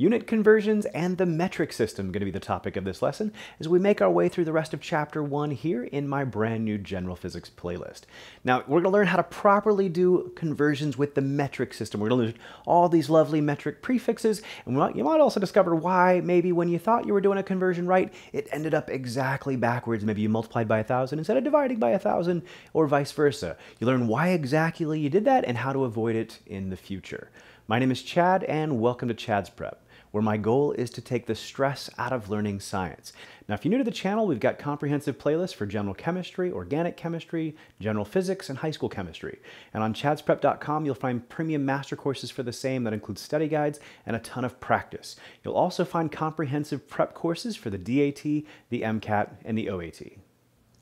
Unit conversions and the metric system going to be the topic of this lesson as we make our way through the rest of chapter one here in my brand new general physics playlist. Now, we're going to learn how to properly do conversions with the metric system. We're going to learn all these lovely metric prefixes, and you might also discover why maybe when you thought you were doing a conversion right, it ended up exactly backwards. Maybe you multiplied by a thousand instead of dividing by a thousand, or vice versa. You learn why exactly you did that and how to avoid it in the future. My name is Chad, and welcome to Chad's Prep where my goal is to take the stress out of learning science. Now, if you're new to the channel, we've got comprehensive playlists for general chemistry, organic chemistry, general physics, and high school chemistry. And on chadsprep.com, you'll find premium master courses for the same that include study guides and a ton of practice. You'll also find comprehensive prep courses for the DAT, the MCAT, and the OAT.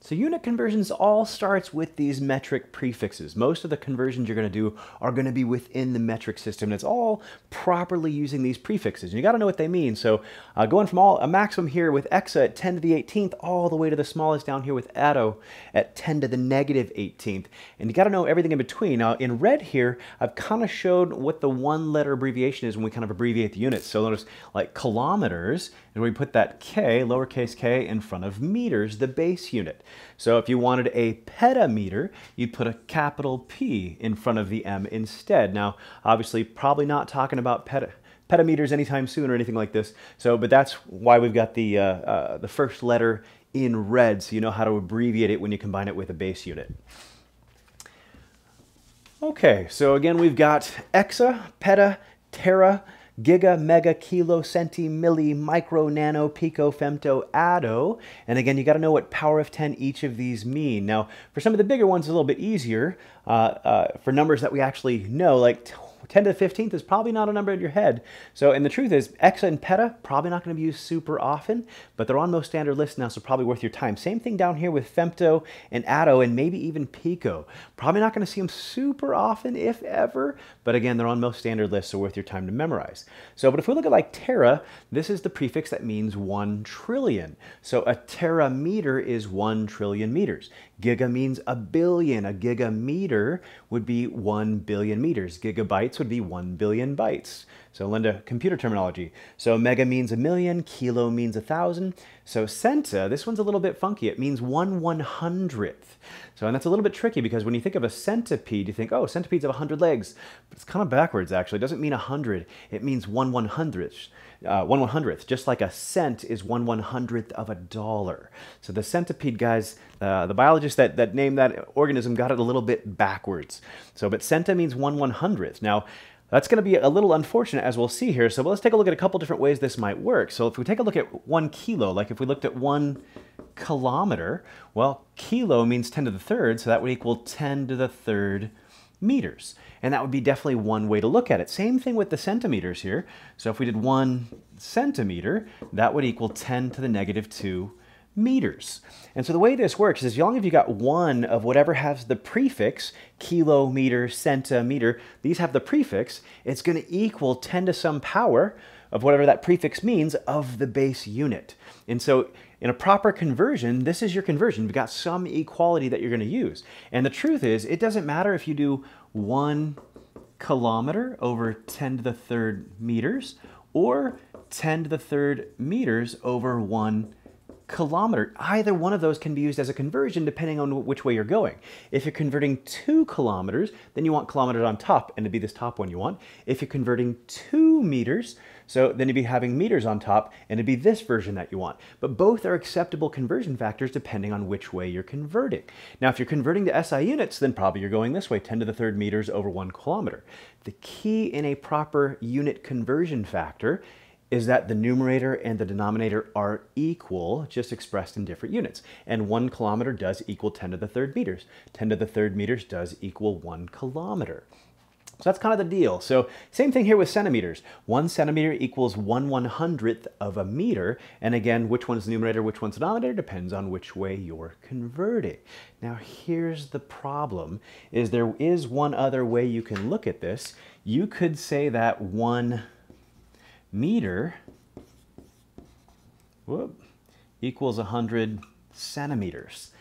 So unit conversions all starts with these metric prefixes. Most of the conversions you're going to do are going to be within the metric system. And it's all properly using these prefixes. And you got to know what they mean. So uh, going from all a maximum here with exa at 10 to the 18th all the way to the smallest down here with atto at 10 to the negative 18th. And you got to know everything in between. Now in red here, I've kind of showed what the one letter abbreviation is when we kind of abbreviate the units. So notice like kilometers, and we put that k, lowercase k, in front of meters, the base unit. So if you wanted a petameter, you'd put a capital P in front of the M instead. Now, obviously, probably not talking about peta petameters anytime soon or anything like this. So, but that's why we've got the, uh, uh, the first letter in red, so you know how to abbreviate it when you combine it with a base unit. Okay, so again, we've got exa, peta, tera, giga, mega, kilo, centi, milli, micro, nano, pico, femto, atto. And again, you got to know what power of 10 each of these mean. Now, for some of the bigger ones, it's a little bit easier. Uh, uh, for numbers that we actually know, like 10 to the 15th is probably not a number in your head. So, and the truth is, exa and peta, probably not going to be used super often, but they're on most standard lists now, so probably worth your time. Same thing down here with femto and atto and maybe even pico. Probably not going to see them super often, if ever, but again, they're on most standard lists, so worth your time to memorize. So, but if we look at like tera, this is the prefix that means one trillion. So a terameter is one trillion meters. Giga means a billion. A gigameter would be one billion meters. Gigabytes would be one billion bytes. So Linda, computer terminology. So mega means a million, kilo means a thousand. So centa, this one's a little bit funky. It means one one hundredth. So, and that's a little bit tricky because when you think of a centipede, you think, oh, centipedes have 100 legs. But it's kind of backwards, actually. It doesn't mean 100. It means one one hundredth. Uh, one one hundredth, just like a cent is one one hundredth of a dollar. So the centipede guys, uh, the biologists that, that named that organism got it a little bit backwards. So, but centa means one one hundredth. Now, that's going to be a little unfortunate as we'll see here. So let's take a look at a couple different ways this might work. So if we take a look at one kilo, like if we looked at one kilometer, well, kilo means 10 to the third, so that would equal 10 to the third meters. And that would be definitely one way to look at it. Same thing with the centimeters here. So if we did one centimeter, that would equal 10 to the negative 2 meters. And so the way this works is as long as you got one of whatever has the prefix, kilometer, centimeter, these have the prefix, it's going to equal 10 to some power of whatever that prefix means of the base unit. And so in a proper conversion, this is your conversion. You've got some equality that you're going to use. And the truth is, it doesn't matter if you do one kilometer over 10 to the third meters or 10 to the third meters over one kilometer. Either one of those can be used as a conversion depending on which way you're going. If you're converting two kilometers, then you want kilometers on top, and to be this top one you want. If you're converting two meters, so then you'd be having meters on top, and it'd be this version that you want. But both are acceptable conversion factors depending on which way you're converting. Now, if you're converting to SI units, then probably you're going this way, 10 to the third meters over one kilometer. The key in a proper unit conversion factor is that the numerator and the denominator are equal, just expressed in different units. And one kilometer does equal 10 to the third meters. 10 to the third meters does equal one kilometer. So that's kind of the deal. So same thing here with centimeters. One centimeter equals one one hundredth of a meter. And again, which one's the numerator, which one's denominator depends on which way you're converting. Now here's the problem, is there is one other way you can look at this. You could say that one meter whoop, equals 100 centimeters.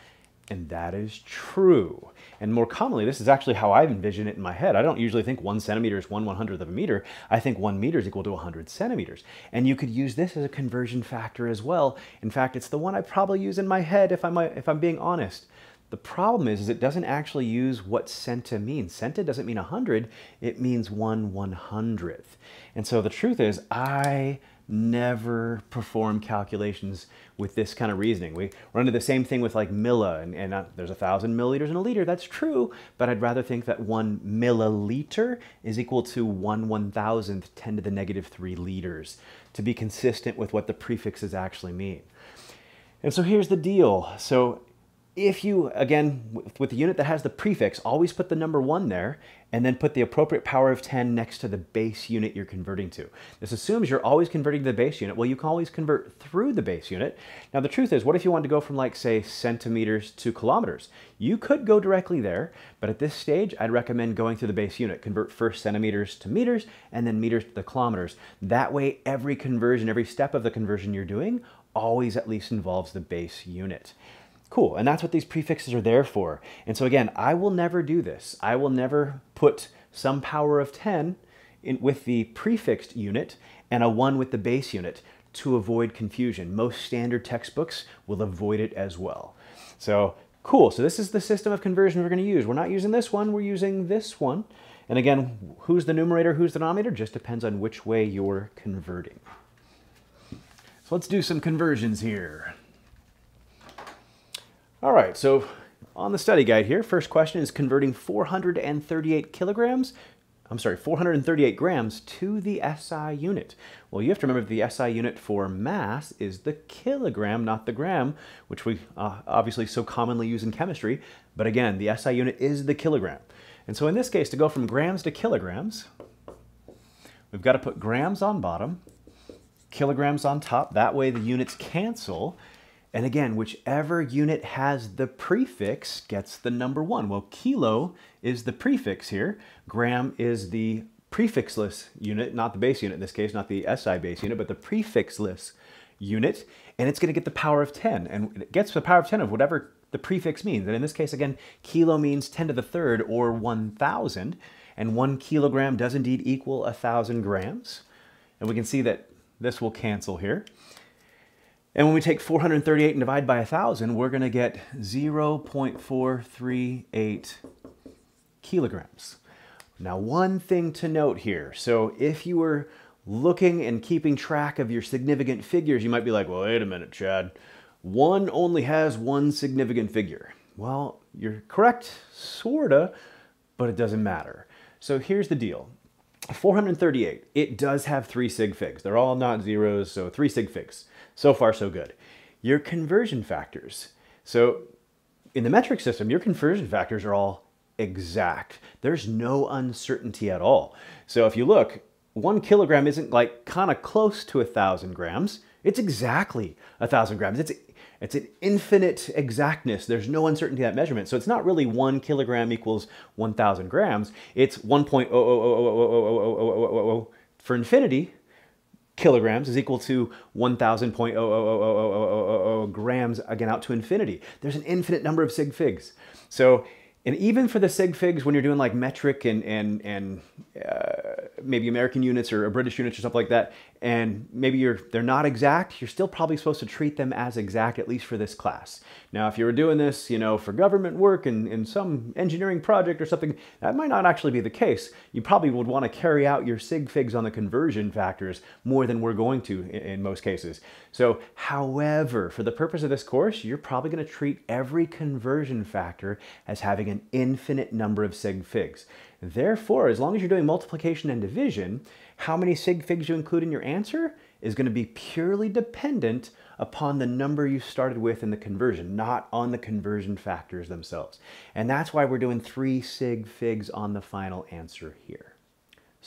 And that is true. And more commonly, this is actually how I envision it in my head. I don't usually think one centimeter is one one hundredth of a meter. I think one meter is equal to 100 centimeters. And you could use this as a conversion factor as well. In fact, it's the one I probably use in my head if I'm, if I'm being honest. The problem is, is it doesn't actually use what centa means. Centa doesn't mean 100, it means 1 100th. And so the truth is, I never perform calculations with this kind of reasoning. We run into the same thing with like milli, and, and uh, there's a thousand milliliters in a liter. That's true, but I'd rather think that one milliliter is equal to one one thousandth, 10 to the negative three liters, to be consistent with what the prefixes actually mean. And so here's the deal. So if you, again, with the unit that has the prefix, always put the number one there and then put the appropriate power of 10 next to the base unit you're converting to. This assumes you're always converting to the base unit. Well, you can always convert through the base unit. Now, the truth is, what if you wanted to go from like, say, centimeters to kilometers? You could go directly there, but at this stage, I'd recommend going through the base unit. Convert first centimeters to meters and then meters to the kilometers. That way, every conversion, every step of the conversion you're doing always at least involves the base unit. Cool, and that's what these prefixes are there for. And so again, I will never do this. I will never put some power of 10 in, with the prefixed unit and a 1 with the base unit to avoid confusion. Most standard textbooks will avoid it as well. So cool, so this is the system of conversion we're going to use. We're not using this one, we're using this one. And again, who's the numerator, who's the denominator, just depends on which way you're converting. So let's do some conversions here. All right, so on the study guide here, first question is converting 438 kilograms, I'm sorry, 438 grams to the SI unit. Well, you have to remember the SI unit for mass is the kilogram, not the gram, which we uh, obviously so commonly use in chemistry. But again, the SI unit is the kilogram. And so in this case, to go from grams to kilograms, we've got to put grams on bottom, kilograms on top. That way the units cancel. And again, whichever unit has the prefix gets the number one. Well, kilo is the prefix here. Gram is the prefixless unit, not the base unit in this case, not the SI base unit, but the prefixless unit. And it's going to get the power of 10. And it gets the power of 10 of whatever the prefix means. And in this case, again, kilo means 10 to the third or 1,000. And one kilogram does indeed equal a 1,000 grams. And we can see that this will cancel here. And when we take 438 and divide by 1,000, we're going to get 0.438 kilograms. Now, one thing to note here. So if you were looking and keeping track of your significant figures, you might be like, well, wait a minute, Chad. One only has one significant figure. Well, you're correct, sorta, but it doesn't matter. So here's the deal. 438, it does have three sig figs. They're all not zeros, so three sig figs. So far, so good. Your conversion factors. So in the metric system, your conversion factors are all exact. There's no uncertainty at all. So if you look, one kilogram isn't like kind of close to a thousand grams. It's exactly a thousand grams. It's it's an infinite exactness. There's no uncertainty in that measurement. So it's not really one kilogram equals 1,000 grams. It's 1.0000000 for infinity kilograms is equal to 1,000.00000 grams, again, out to infinity. There's an infinite number of sig figs. So, and even for the sig figs, when you're doing like metric and, and, and uh, maybe American units or British units or something like that, and maybe you're they're not exact, you're still probably supposed to treat them as exact, at least for this class. Now, if you were doing this, you know, for government work and in some engineering project or something, that might not actually be the case. You probably would want to carry out your sig figs on the conversion factors more than we're going to in, in most cases. So, however, for the purpose of this course, you're probably going to treat every conversion factor as having an infinite number of sig figs. Therefore, as long as you're doing multiplication and division, how many sig figs you include in your answer is going to be purely dependent upon the number you started with in the conversion, not on the conversion factors themselves. And that's why we're doing three sig figs on the final answer here.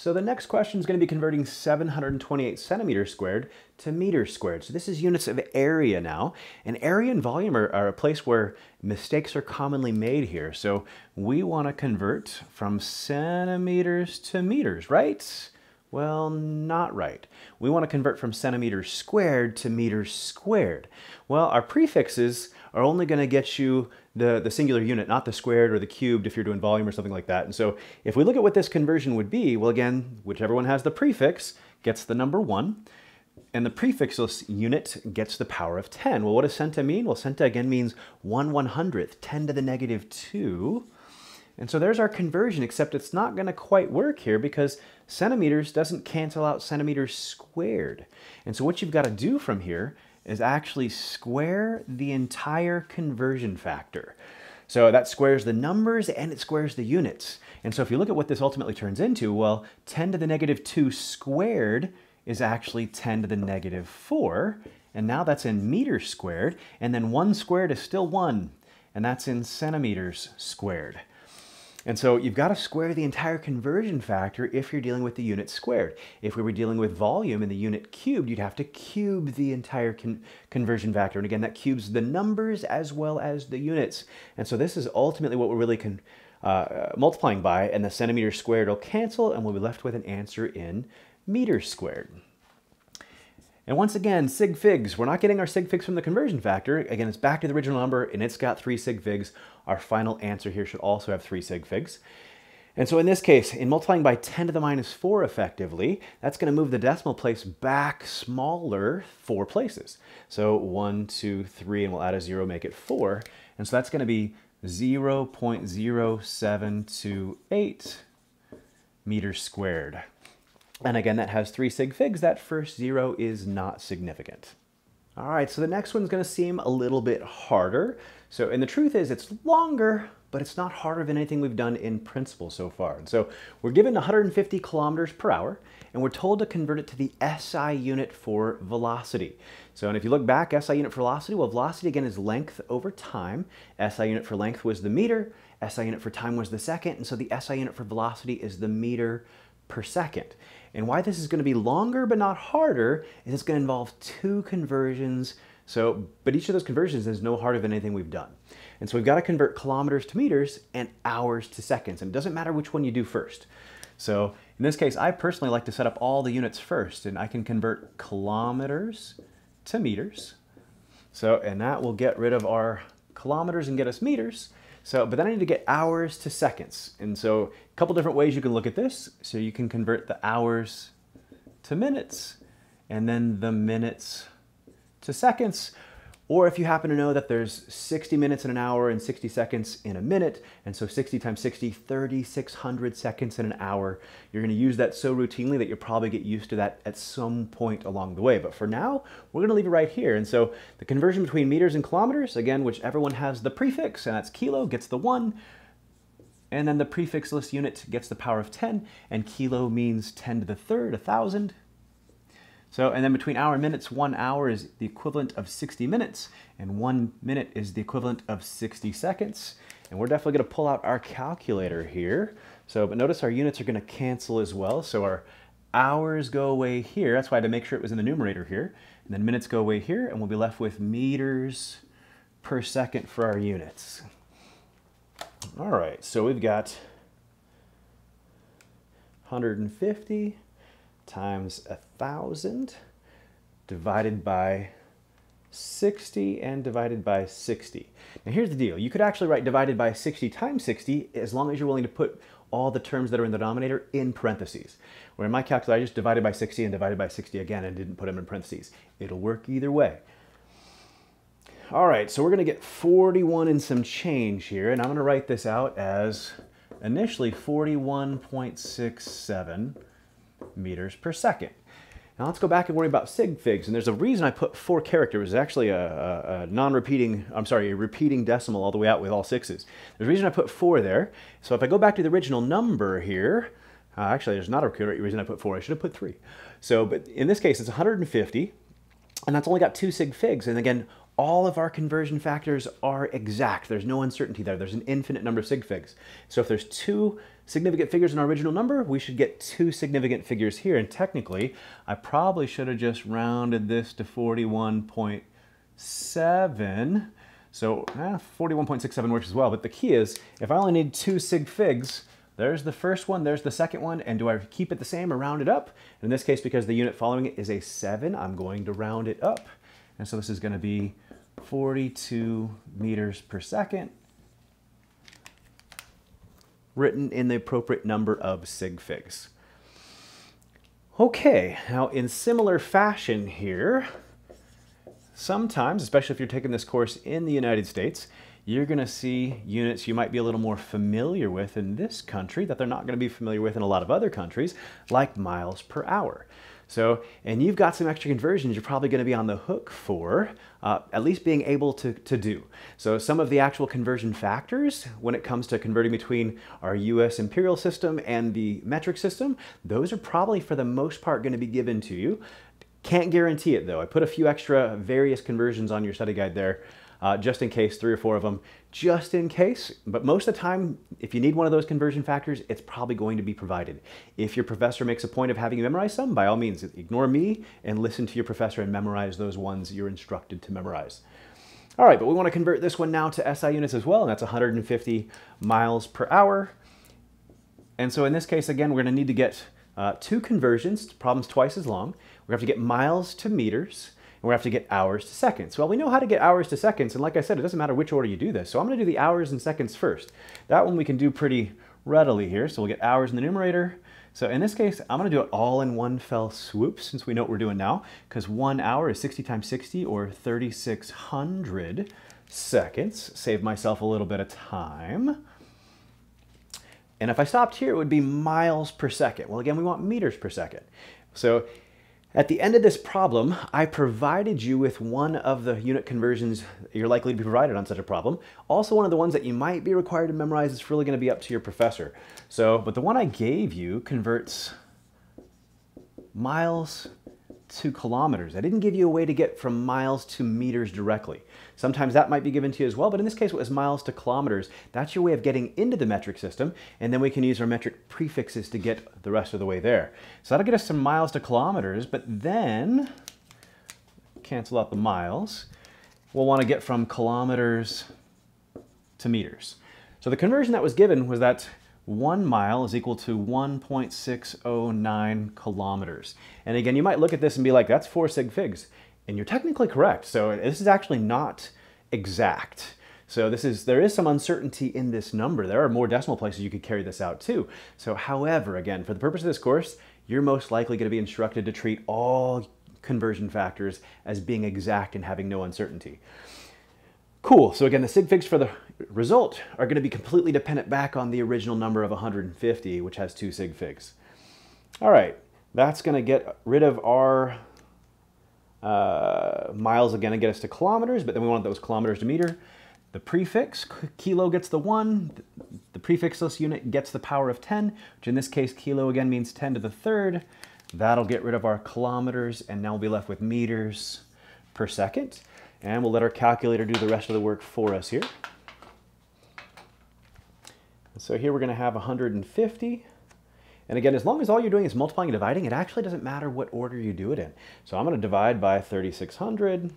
So the next question is going to be converting 728 centimeters squared to meters squared. So this is units of area now. And area and volume are, are a place where mistakes are commonly made here. So we want to convert from centimeters to meters, right? Well, not right. We want to convert from centimeters squared to meters squared. Well, our prefixes are only going to get you the, the singular unit, not the squared or the cubed if you're doing volume or something like that. And so if we look at what this conversion would be, well, again, whichever one has the prefix gets the number 1 and the prefixless unit gets the power of 10. Well, what does centa mean? Well, centa again means 1 100th, 10 to the negative 2. And so there's our conversion, except it's not going to quite work here because centimeters doesn't cancel out centimeters squared. And so what you've got to do from here is actually square the entire conversion factor. So that squares the numbers and it squares the units. And so if you look at what this ultimately turns into, well, 10 to the negative 2 squared is actually 10 to the negative 4. And now that's in meters squared. And then 1 squared is still 1. And that's in centimeters squared. And so you've got to square the entire conversion factor if you're dealing with the unit squared. If we were dealing with volume and the unit cubed, you'd have to cube the entire con conversion factor. And again, that cubes the numbers as well as the units. And so this is ultimately what we're really uh, multiplying by, and the centimeter squared will cancel, and we'll be left with an answer in meters squared. And once again, sig figs, we're not getting our sig figs from the conversion factor. Again, it's back to the original number and it's got three sig figs. Our final answer here should also have three sig figs. And so in this case, in multiplying by 10 to the minus 4 effectively, that's going to move the decimal place back smaller four places. So 1, 2, 3, and we'll add a 0, make it 4. And so that's going to be 0 0.0728 meters squared. And again, that has three sig figs. That first zero is not significant. All right, so the next one's gonna seem a little bit harder. So, and the truth is it's longer, but it's not harder than anything we've done in principle so far. And so we're given 150 kilometers per hour, and we're told to convert it to the SI unit for velocity. So, and if you look back, SI unit for velocity, well, velocity again is length over time. SI unit for length was the meter, SI unit for time was the second, and so the SI unit for velocity is the meter per second. And why this is going to be longer but not harder is it's going to involve two conversions. So, but each of those conversions is no harder than anything we've done. And so we've got to convert kilometers to meters and hours to seconds. And it doesn't matter which one you do first. So in this case, I personally like to set up all the units first and I can convert kilometers to meters. So, and that will get rid of our kilometers and get us meters. So, but then I need to get hours to seconds. And so a couple different ways you can look at this. So you can convert the hours to minutes and then the minutes to seconds. Or if you happen to know that there's 60 minutes in an hour and 60 seconds in a minute, and so 60 times 60, 3,600 seconds in an hour, you're gonna use that so routinely that you'll probably get used to that at some point along the way. But for now, we're gonna leave it right here. And so the conversion between meters and kilometers, again, whichever one has the prefix, and that's kilo, gets the one, and then the prefixless unit gets the power of 10, and kilo means 10 to the third, a thousand, so, and then between hour and minutes, one hour is the equivalent of 60 minutes, and one minute is the equivalent of 60 seconds. And we're definitely gonna pull out our calculator here. So, but notice our units are gonna cancel as well. So our hours go away here. That's why I had to make sure it was in the numerator here. And then minutes go away here, and we'll be left with meters per second for our units. All right, so we've got 150 times a thousand divided by 60 and divided by 60. Now here's the deal. You could actually write divided by 60 times 60 as long as you're willing to put all the terms that are in the denominator in parentheses. Where in my calculator, I just divided by 60 and divided by 60 again and didn't put them in parentheses. It'll work either way. All right, so we're gonna get 41 and some change here, and I'm gonna write this out as initially 41.67 meters per second. Now let's go back and worry about sig figs. And there's a reason I put four characters. It's actually a, a, a non-repeating, I'm sorry, a repeating decimal all the way out with all sixes. There's a reason I put four there. So if I go back to the original number here, uh, actually there's not a reason I put four. I should have put three. So, but in this case, it's 150. And that's only got two sig figs. And again, all of our conversion factors are exact. There's no uncertainty there. There's an infinite number of sig figs. So if there's two significant figures in our original number, we should get two significant figures here. And technically, I probably should have just rounded this to 41.7. So eh, 41.67 works as well. But the key is, if I only need two sig figs, there's the first one, there's the second one, and do I keep it the same or round it up? In this case, because the unit following it is a 7, I'm going to round it up. And so this is going to be 42 meters per second, written in the appropriate number of sig figs. Okay, now in similar fashion here, sometimes, especially if you're taking this course in the United States, you're going to see units you might be a little more familiar with in this country that they're not going to be familiar with in a lot of other countries, like miles per hour. So, and you've got some extra conversions you're probably going to be on the hook for, uh, at least being able to, to do. So some of the actual conversion factors when it comes to converting between our US imperial system and the metric system, those are probably for the most part going to be given to you. Can't guarantee it though. I put a few extra various conversions on your study guide there uh, just in case, three or four of them, just in case. But most of the time, if you need one of those conversion factors, it's probably going to be provided. If your professor makes a point of having you memorize some, by all means, ignore me and listen to your professor and memorize those ones you're instructed to memorize. All right, but we want to convert this one now to SI units as well, and that's 150 miles per hour. And so in this case, again, we're going to need to get uh, two conversions, problems twice as long. We have to get miles to meters, and we have to get hours to seconds. Well, we know how to get hours to seconds, and like I said, it doesn't matter which order you do this. So I'm going to do the hours and seconds first. That one we can do pretty readily here. So we'll get hours in the numerator. So in this case, I'm going to do it all in one fell swoop since we know what we're doing now, because one hour is 60 times 60 or 3,600 seconds. Save myself a little bit of time. And if I stopped here, it would be miles per second. Well, again, we want meters per second. So at the end of this problem, I provided you with one of the unit conversions you're likely to be provided on such a problem. Also one of the ones that you might be required to memorize is really going to be up to your professor. So, but the one I gave you converts miles to kilometers. I didn't give you a way to get from miles to meters directly. Sometimes that might be given to you as well, but in this case it was miles to kilometers. That's your way of getting into the metric system, and then we can use our metric prefixes to get the rest of the way there. So that'll get us some miles to kilometers, but then, cancel out the miles, we'll want to get from kilometers to meters. So the conversion that was given was that one mile is equal to 1.609 kilometers. And again, you might look at this and be like, that's four sig figs. And you're technically correct. So this is actually not exact. So this is there is some uncertainty in this number. There are more decimal places you could carry this out too. So however, again, for the purpose of this course, you're most likely going to be instructed to treat all conversion factors as being exact and having no uncertainty. Cool, so again, the sig figs for the result are going to be completely dependent back on the original number of 150, which has two sig figs. All right, that's going to get rid of our uh, miles again and get us to kilometers, but then we want those kilometers to meter. The prefix, kilo gets the 1, the prefixless unit gets the power of 10, which in this case, kilo again means 10 to the third. That'll get rid of our kilometers, and now we'll be left with meters per second. And we'll let our calculator do the rest of the work for us here. So here we're going to have 150. And again, as long as all you're doing is multiplying and dividing, it actually doesn't matter what order you do it in. So I'm going to divide by 3600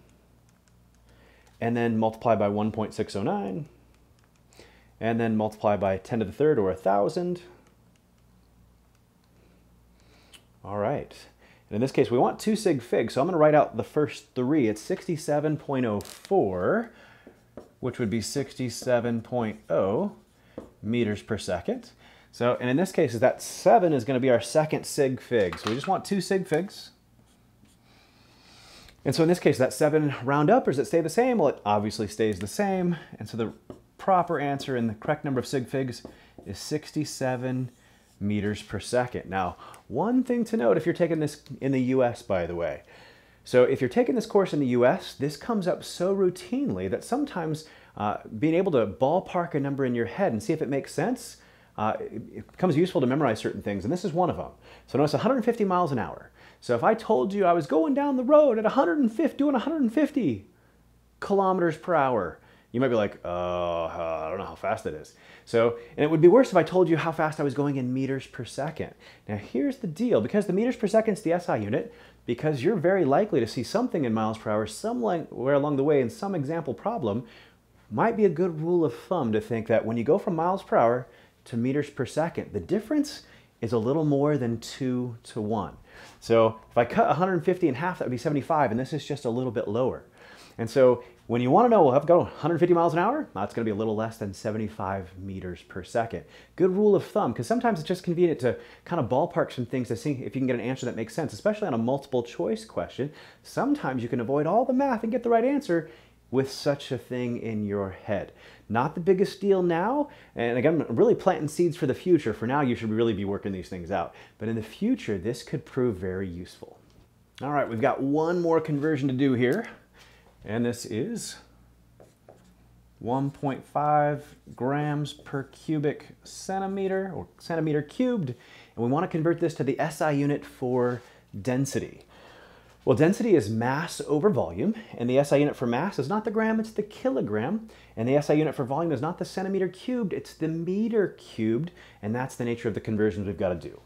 and then multiply by 1.609 and then multiply by 10 to the third or 1,000. All right. And in this case, we want two sig figs, so I'm going to write out the first three. It's 67.04, which would be 67.0 meters per second. So, and in this case, is that 7 is going to be our second sig fig. So we just want two sig figs. And so in this case, that 7 round up, or does it stay the same? Well, it obviously stays the same. And so the proper answer and the correct number of sig figs is 67 meters per second. Now, one thing to note if you're taking this in the US, by the way. So if you're taking this course in the US, this comes up so routinely that sometimes uh, being able to ballpark a number in your head and see if it makes sense, uh, it becomes useful to memorize certain things, and this is one of them. So notice 150 miles an hour. So if I told you I was going down the road at 150, doing 150 kilometers per hour, you might be like, oh, I don't know how fast it is. So, and it would be worse if I told you how fast I was going in meters per second. Now here's the deal, because the meters per second is the SI unit, because you're very likely to see something in miles per hour somewhere along the way in some example problem, might be a good rule of thumb to think that when you go from miles per hour to meters per second, the difference is a little more than two to one. So if I cut 150 in half, that would be 75, and this is just a little bit lower. And so when you want to know, well, I've got 150 miles an hour, that's going to be a little less than 75 meters per second. Good rule of thumb, because sometimes it's just convenient to kind of ballpark some things to see if you can get an answer that makes sense, especially on a multiple choice question. Sometimes you can avoid all the math and get the right answer with such a thing in your head. Not the biggest deal now, and again, really planting seeds for the future. For now, you should really be working these things out. But in the future, this could prove very useful. All right, we've got one more conversion to do here. And this is 1.5 grams per cubic centimeter or centimeter cubed. And we want to convert this to the SI unit for density. Well, density is mass over volume, and the SI unit for mass is not the gram, it's the kilogram. And the SI unit for volume is not the centimeter cubed, it's the meter cubed, and that's the nature of the conversions we've got to do.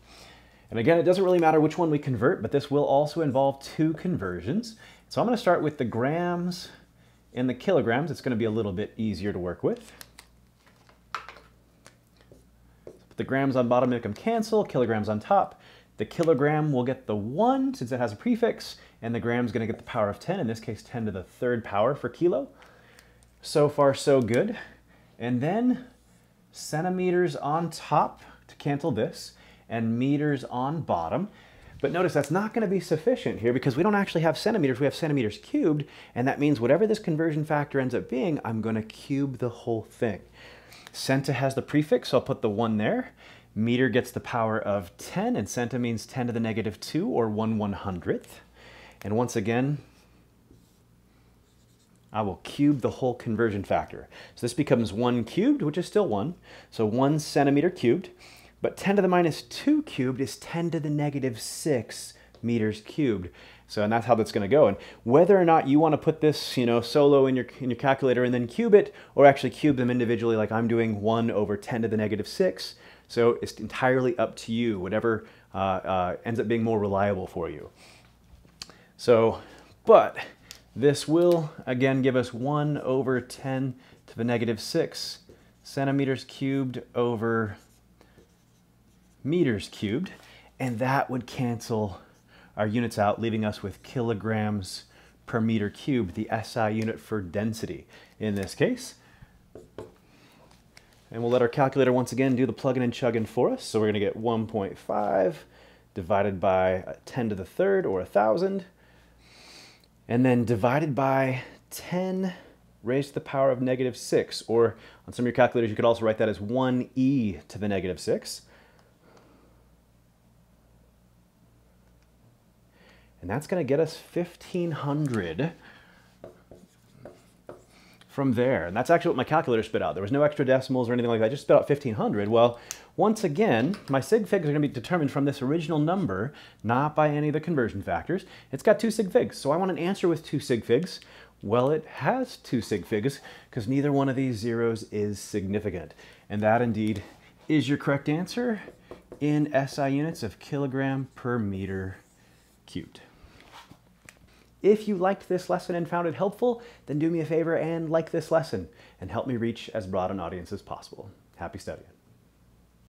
And again, it doesn't really matter which one we convert, but this will also involve two conversions. So I'm going to start with the grams and the kilograms. It's going to be a little bit easier to work with. Put the grams on bottom make them cancel, kilograms on top. The kilogram will get the 1 since it has a prefix, and the gram is going to get the power of 10, in this case 10 to the third power for kilo. So far so good. And then centimeters on top to cancel this, and meters on bottom. But notice that's not going to be sufficient here because we don't actually have centimeters, we have centimeters cubed, and that means whatever this conversion factor ends up being, I'm going to cube the whole thing. Centa has the prefix, so I'll put the 1 there. Meter gets the power of 10, and centa means 10 to the negative 2, or 1 100th. And once again, I will cube the whole conversion factor. So this becomes 1 cubed, which is still 1. So 1 centimeter cubed. But 10 to the minus 2 cubed is 10 to the negative 6 meters cubed. So, and that's how that's going to go. And whether or not you want to put this, you know, solo in your, in your calculator and then cube it, or actually cube them individually like I'm doing 1 over 10 to the negative 6. So it's entirely up to you, whatever uh, uh, ends up being more reliable for you. So, but this will, again, give us 1 over 10 to the negative 6 centimeters cubed over meters cubed, and that would cancel our units out, leaving us with kilograms per meter cubed, the SI unit for density in this case. And we'll let our calculator once again do the plugging and chugging for us. So we're going to get 1.5 divided by 10 to the third or 1,000. And then divided by 10 raised to the power of negative 6. Or on some of your calculators, you could also write that as 1e to the negative 6. And that's going to get us 1500 from there. And that's actually what my calculator spit out. There was no extra decimals or anything like that. I just spit out 1500. Well, once again, my sig figs are going to be determined from this original number, not by any of the conversion factors. It's got two sig figs, so I want an answer with two sig figs. Well, it has two sig figs because neither one of these zeros is significant. And that indeed is your correct answer in SI units of kilogram per meter cubed. If you liked this lesson and found it helpful, then do me a favor and like this lesson and help me reach as broad an audience as possible. Happy studying.